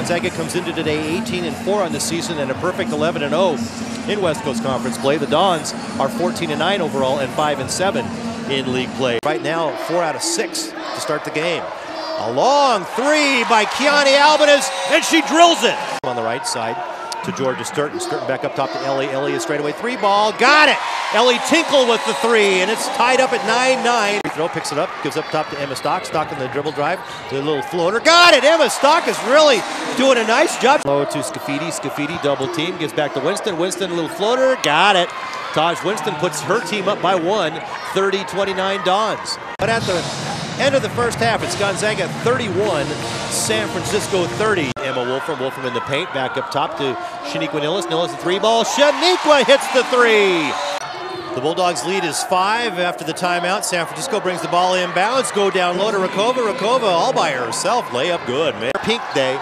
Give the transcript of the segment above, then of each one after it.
Gonzaga comes into today 18 and 4 on the season and a perfect 11 and 0 in West Coast Conference play. The Dons are 14 and 9 overall and 5 and 7 in league play. Right now, four out of six to start the game. A long three by Keani Albanez, and she drills it. On the right side to Georgia Stirton. Stirton back up top to Ellie. Ellie is straight away three ball. Got it. Ellie Tinkle with the three, and it's tied up at 9-9. Throw picks it up, gives up top to Emma Stock. Stock in the dribble drive the little floater. Got it. Emma Stock is really doing a nice job. Low to Scafidi. Scafidi double team. Gives back to Winston. Winston, a little floater. Got it. Taj Winston puts her team up by one, 30-29 Dons. But at the end of the first half, it's Gonzaga 31, San Francisco 30. Emma Wolfram, Wolfram in the paint, back up top to Shaniqua Nilles. Nilles the three ball. Shaniqua hits the three. The Bulldogs lead is five after the timeout. San Francisco brings the ball inbounds. Go down low to Rakova. Rakova all by herself. Layup good, man. Pink day.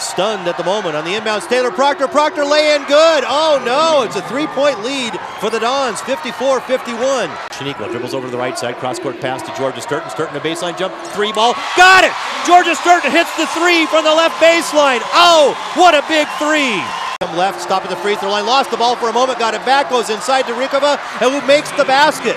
Stunned at the moment on the inbounds. Taylor Proctor. Proctor lay in good. Oh no, it's a three-point lead for the Dons, 54-51. Shaniqua dribbles over to the right side. Cross-court pass to Georgia Stirton. Stirton a baseline jump. Three ball. Got it! Georgia Stirton hits the three from the left baseline. Oh, what a big three. Left, stop at the free throw line. Lost the ball for a moment. Got it back. Goes inside to Rikova, and who makes the basket.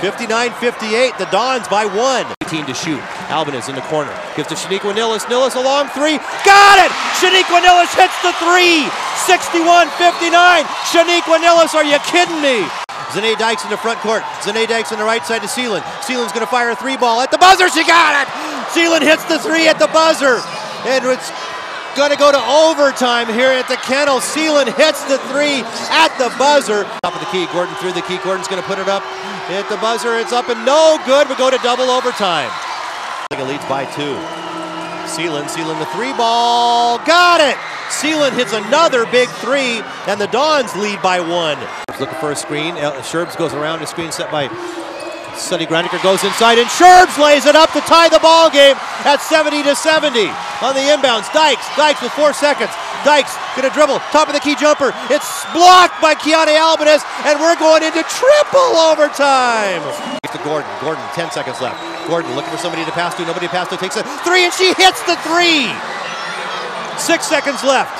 59-58, the Dons by one. 18 to shoot. Albanez in the corner. Gives to Shaniqua Nillis. Nilles a long three. Got it! Shaniqua Nilles hits the three. 61-59. Shaniqua Nilles, are you kidding me? Zane Dykes in the front court. Zane Dykes on the right side to Seelan. Seelan's going to fire a three ball at the buzzer. She got it! Seelan hits the three at the buzzer. And it's going to go to overtime here at the kennel. Seelan hits the three at the buzzer. Top of the key. Gordon through the key. Gordon's going to put it up. Hit the buzzer. It's up and no good. We go to double overtime. I think it leads by two. Seelan, Seelan the three ball. Got it! Seelan hits another big three, and the Dons lead by one. Looking for a screen. Sherbs goes around a screen set by Sunny Greinacher goes inside, and Sherbs lays it up to tie the ball game at 70 to 70. On the inbounds, Dykes. Dykes with four seconds. Dykes gonna dribble, top of the key jumper. It's blocked by Kiana Albanez, and we're going into triple overtime. To Gordon. Gordon, 10 seconds left. Gordon looking for somebody to pass to. Nobody to pass to. Takes a three, and she hits the three. Six seconds left.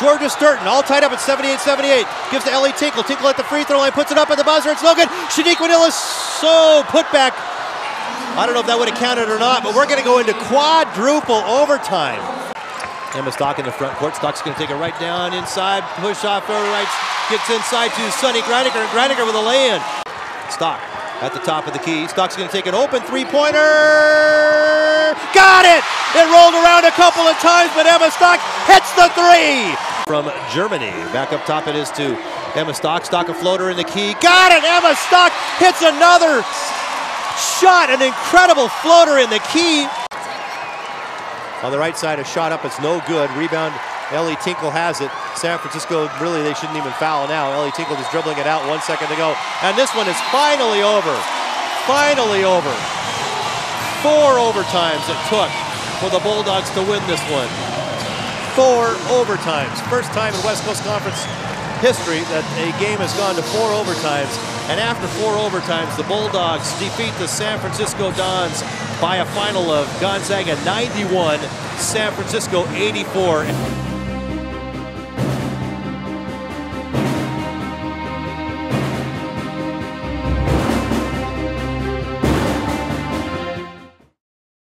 Georgia Stirton, all tied up at 78-78. Gives to Ellie Tinkle. Tinkle at the free throw line, puts it up at the buzzer. It's no good. Shaniqua Nilles, so put back. I don't know if that would have counted or not, but we're going to go into quadruple overtime. Emma Stock in the front court. Stock's going to take it right down inside. Push off her right. Gets inside to Sunny Greinacher. And Greinacher with a lay-in. Stock at the top of the key. Stock's going to take an open three-pointer. Got it! It rolled around a couple of times, but Emma Stock hits the three. From Germany. Back up top it is to Emma Stock. Stock a floater in the key. Got it! Emma Stock hits another shot. An incredible floater in the key. On the right side, a shot up. It's no good. Rebound. Ellie Tinkle has it. San Francisco, really, they shouldn't even foul now. Ellie Tinkle just dribbling it out. One second to go. And this one is finally over. Finally over. Four overtimes it took for the Bulldogs to win this one. Four overtimes. First time in West Coast Conference history that a game has gone to four overtimes. And after four overtimes, the Bulldogs defeat the San Francisco Dons by a final of Gonzaga 91, San Francisco 84.